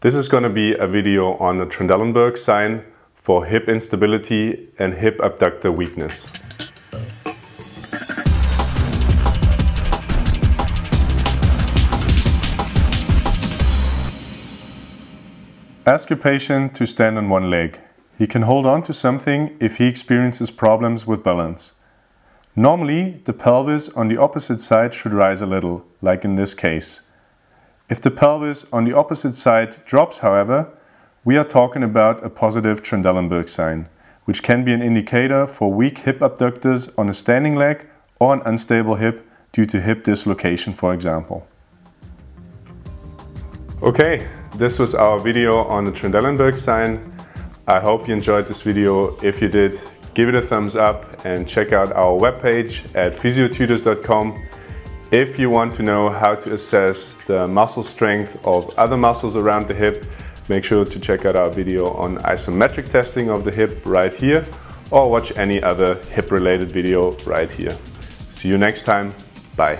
This is going to be a video on the Trendelenburg sign for hip instability and hip abductor weakness. Ask your patient to stand on one leg. He can hold on to something if he experiences problems with balance. Normally, the pelvis on the opposite side should rise a little, like in this case. If the pelvis on the opposite side drops, however, we are talking about a positive Trendelenburg sign, which can be an indicator for weak hip abductors on a standing leg or an unstable hip due to hip dislocation, for example. Okay, this was our video on the Trendelenburg sign. I hope you enjoyed this video. If you did, give it a thumbs up and check out our webpage at physiotutors.com. If you want to know how to assess the muscle strength of other muscles around the hip, make sure to check out our video on isometric testing of the hip right here or watch any other hip related video right here. See you next time. Bye.